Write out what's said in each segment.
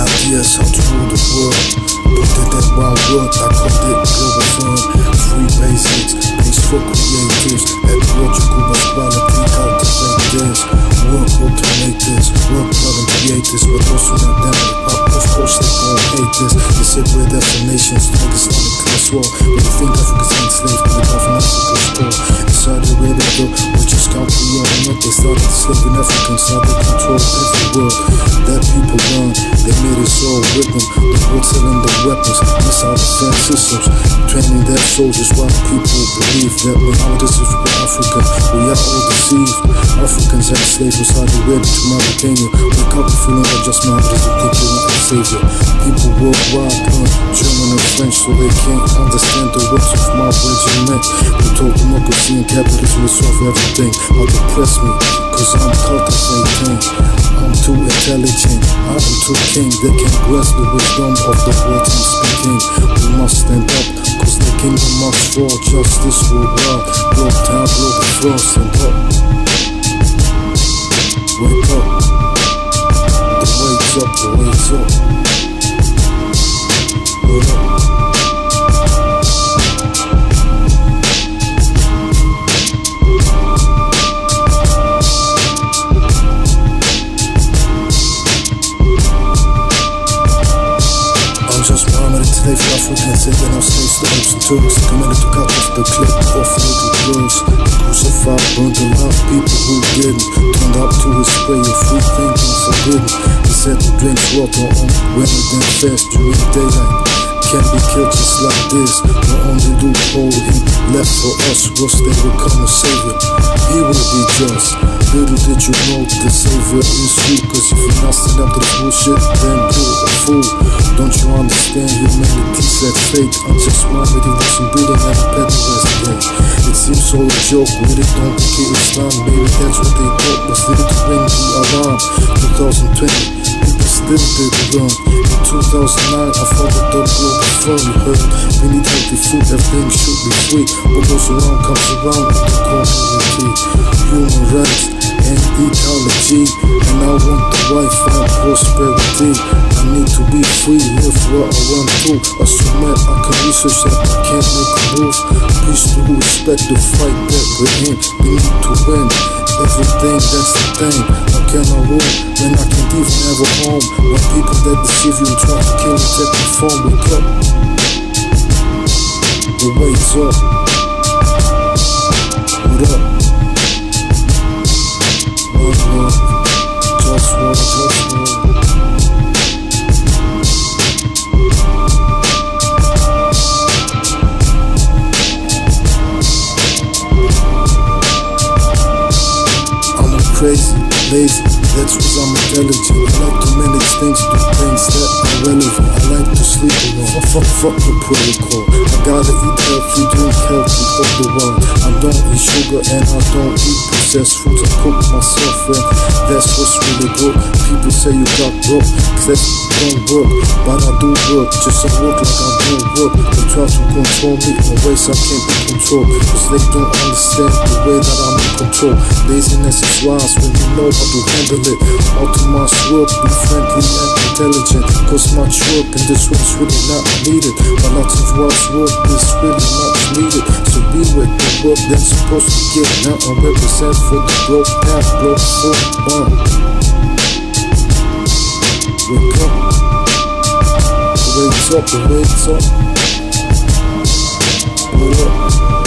ideas to rule the world. Looked at that wild world, I called it global fun. Free basics, peaceful creators. Ecological equality, cultivate this. Work automate this, work love and create this, but also not down to pop. Of course they gon' hate this. They said we're definitions, niggas on the class war. But you think Africa's enslaved, but they're from Africa's poor. Inside the radio, which is country on what they started enslaving Africans, now they control every world. That people learn, they made us all with them. The world selling the weapons, missile defense systems, training their soldiers while people believe that we all this is for Africa. We are all deceived. Africans and slaves was hardly ready to Mauritania. Wake up and feeling like just Mohammedans and think you're not a savior. People worldwide learn German and French so they can't understand the words of my regiment. We told democracy and capitalism will solve everything. How depress me, cause I'm cultivating. I'm too intelligent, I am too king. They can't grasp the wisdom of the words I'm speaking. We must stand up, cause the kingdom must fall. Justice will rise, blow time, blow the frost and up. Wake up, the wake's up, the up. Slaves and Turks Committed to cut off the clip off little girls Crucified, burned alive people who didn't Turned up to his spray of free thinking forbidden He said to drink water on women then fast during daylight. Can't be killed just like this. The only loophole oh, for us they will come a savior He will be just. Little did you know the savior is you? Cause if you're not stand up to the bullshit then you're a fool. Don't you understand? Humanity said fate. I'm just Muhammad he wasn't breathing at a petty resident It seems all a joke when it don't get Islam Maybe that's what they thought was it to bring the alarm. 2020 People still didn't run. In 2009 I with the global fun You heard we need healthy food Everything should be free. What goes around comes around the community Human rights and ecology And I want the wife and prosperity. I need to be free, live what I want to. Assume I can research that I can't make a move Peace to respect the fight that we're in. We need to win Everything, that's the thing. How can I rule when I can't even have a home. When people that deceive you and try to kill you take your phone Wake up The wait's up. What up? One Just one, just one like to manage things, do things that I are relevant. I like to sleep alone. Fuck, fuck, the protocol. I gotta eat healthy, drink healthy, fuck the world. I don't eat sugar and I don't eat processed foods. I cook myself and that's what's really good. People say you got broke, cause that don't work. But I do work, just I work like I do work. They try to control me in ways I can't be controlled. Cause they don't understand the way that I'm in control. Laziness is wise when you know how to handle it. Optimize work, be friendly and intelligent. Cause much work and this work's really not needed. But lots of wise work is really much needed. So be with the work that's supposed to get. Now I represent for the broke path, broke foot, uh. Wake up. Wake up, wake up. Wake up.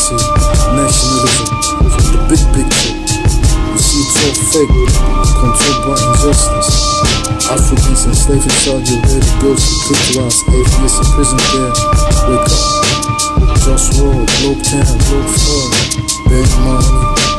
Democracy, nationalism, the big picture, you see it's all fake, controlled by injustice. Africans enslaved in Saudi Arabia, girls brutalized, atheists in prison there. Wake up. Just roll, globe town, globe fun, big money,